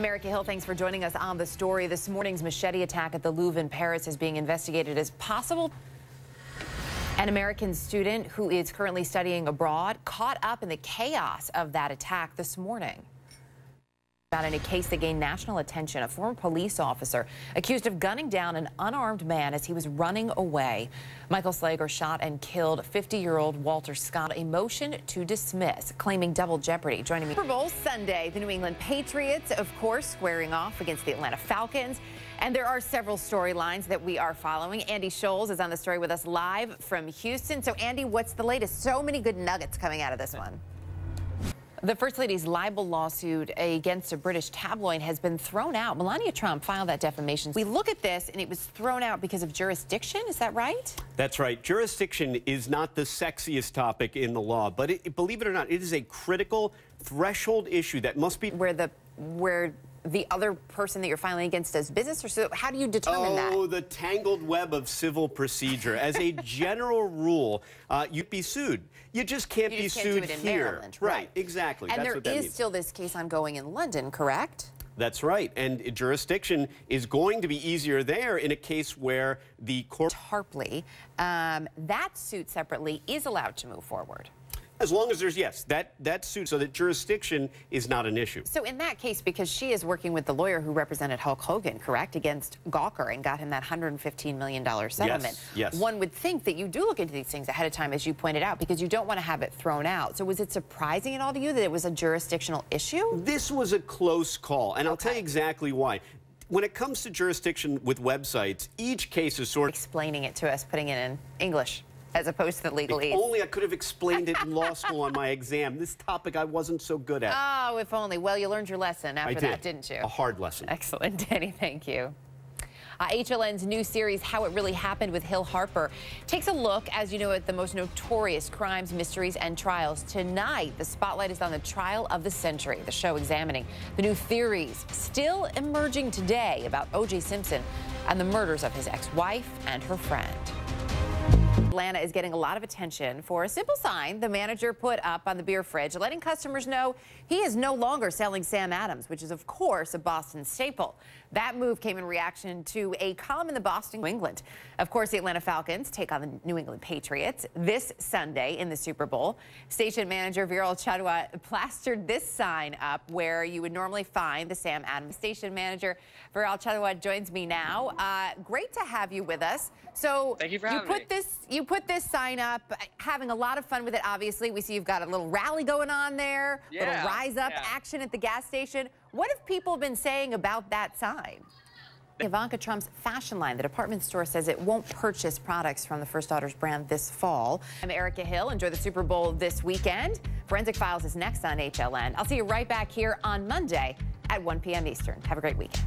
America Hill, thanks for joining us on the story. This morning's machete attack at the Louvre in Paris is being investigated as possible. An American student who is currently studying abroad caught up in the chaos of that attack this morning. About in a case that gained national attention, a former police officer accused of gunning down an unarmed man as he was running away. Michael Slager shot and killed 50-year-old Walter Scott. A motion to dismiss, claiming double jeopardy. Joining me Super Bowl Sunday, the New England Patriots, of course, squaring off against the Atlanta Falcons. And there are several storylines that we are following. Andy Scholes is on the story with us live from Houston. So, Andy, what's the latest? So many good nuggets coming out of this one. The First Lady's libel lawsuit against a British tabloid has been thrown out. Melania Trump filed that defamation. We look at this, and it was thrown out because of jurisdiction. Is that right? That's right. Jurisdiction is not the sexiest topic in the law, but it, believe it or not, it is a critical threshold issue that must be where the where the other person that you're filing against does business, or so how do you determine oh, that? Oh, the tangled web of civil procedure. As a general rule, uh, you'd be sued. You just can't you be just sued can't here. Maryland, right. right. exactly. And That's there is still this case ongoing in London, correct? That's right. And jurisdiction is going to be easier there in a case where the court. Harpley, um, that suit separately is allowed to move forward. As long as there's, yes, that, that suit, so that jurisdiction is not an issue. So in that case, because she is working with the lawyer who represented Hulk Hogan, correct, against Gawker and got him that $115 million settlement, yes, yes. one would think that you do look into these things ahead of time, as you pointed out, because you don't want to have it thrown out. So was it surprising at all to you that it was a jurisdictional issue? This was a close call, and I'll tell you exactly why when it comes to jurisdiction with websites, each case is sort of explaining it to us, putting it in English as opposed to the legalese. If only I could have explained it in law school on my exam. This topic I wasn't so good at. Oh, if only. Well, you learned your lesson after did. that, didn't you? A hard lesson. Excellent, Danny. Thank you. Uh, HLN's new series, How It Really Happened with Hill Harper, takes a look, as you know, at the most notorious crimes, mysteries, and trials. Tonight, the spotlight is on the trial of the century, the show examining the new theories still emerging today about O.J. Simpson and the murders of his ex-wife and her friend. Atlanta is getting a lot of attention for a simple sign the manager put up on the beer fridge, letting customers know he is no longer selling Sam Adams, which is, of course, a Boston staple. That move came in reaction to a column in the Boston New England. Of course, the Atlanta Falcons take on the New England Patriots this Sunday in the Super Bowl. Station manager Viral Chadwa plastered this sign up where you would normally find the Sam Adams. Station manager Viral Chadwa joins me now. Uh, great to have you with us. So Thank you, for you put me. this you put this sign up, having a lot of fun with it. Obviously, we see you've got a little rally going on there, yeah, little rise up yeah. action at the gas station. What have people been saying about that sign? Ivanka Trump's fashion line. The department store says it won't purchase products from the First Daughters brand this fall. I'm Erica Hill. Enjoy the Super Bowl this weekend. Forensic Files is next on HLN. I'll see you right back here on Monday at 1 p.m. Eastern. Have a great weekend.